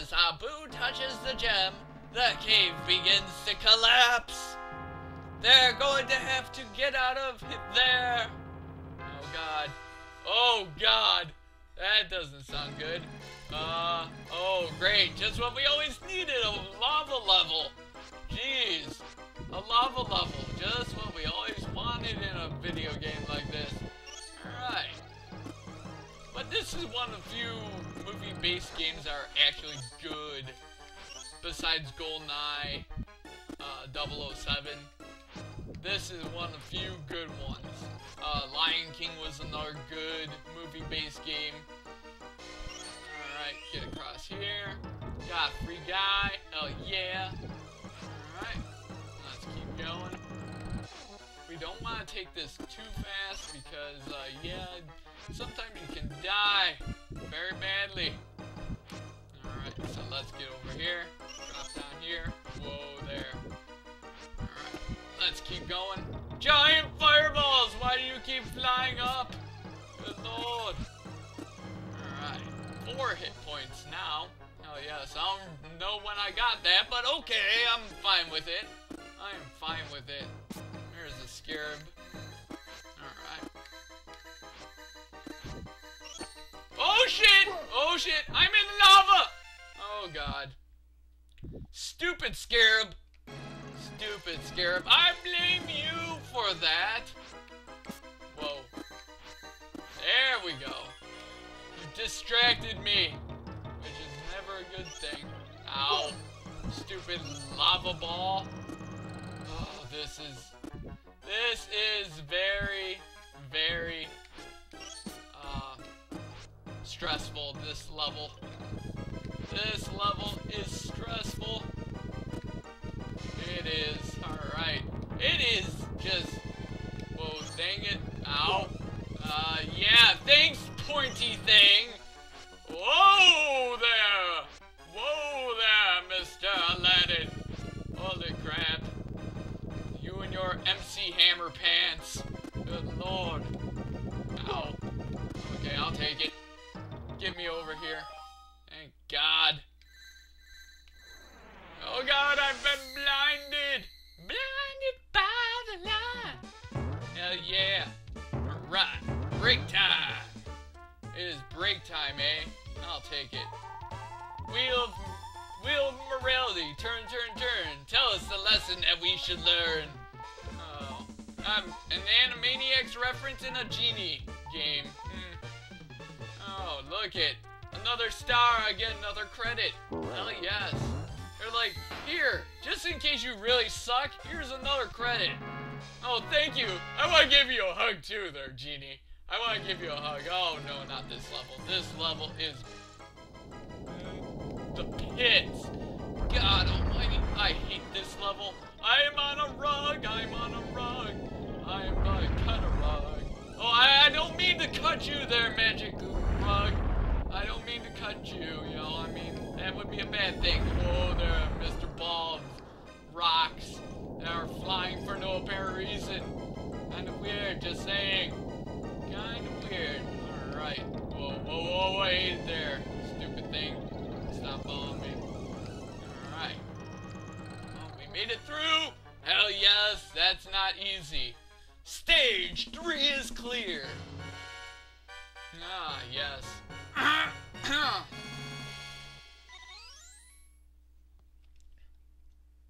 as Abu touches the gem, the cave begins to collapse. They're going to have to get out of there. Oh god. Oh god. That doesn't sound good. Uh, oh great. Just what we always needed, a lava level. Jeez. A lava level. Of the few movie-based games that are actually good. Besides GoldenEye uh, 007. This is one of the few good ones. Uh, Lion King was another good movie-based game. Alright, get across here. Got free guy. Oh yeah. Alright, let's keep going. Don't want to take this too fast because, uh, yeah, sometimes you can die very badly. Alright, so let's get over here. Drop down here. Whoa, there. Alright, let's keep going. Giant fireballs! Why do you keep flying up? Good lord. Alright, four hit points now. Oh yes, I don't know when I got that, but okay, I'm fine with it. I am fine with it. God. Stupid scarab! Stupid scarab. I blame you for that! Whoa. There we go. You distracted me. Which is never a good thing. Ow. Stupid lava ball. Oh, this is... This is very, very... Uh, stressful, this level. Dang it. Ow. Uh, yeah, thanks, pointy thing. Whoa there. Whoa there, Mr. Aladdin. Holy crap. You and your MC Hammer pants. Good lord. Ow. Okay, I'll take it. Get me over here. Alright, break time! It is break time, eh? I'll take it. Wheel of, wheel of morality, turn, turn, turn. Tell us the lesson that we should learn. Oh, I'm an Animaniacs reference in a genie game. Hmm. Oh, look it. Another star, I get another credit. Hell yes. They're like, here, just in case you really suck, here's another credit. Oh, thank you. I want to give you a hug too there, Genie. I want to give you a hug. Oh, no, not this level. This level is the pits. God almighty, I hate this level. I am on a rug. I'm on a rug. I am about to cut a rug. Oh, I, I don't mean to cut you there, magic rug. I don't mean to cut you, you know, I mean, that would be a bad thing. Oh, there, Mr. Made it through! Hell yes, that's not easy. Stage 3 is clear! Ah, yes. Ah.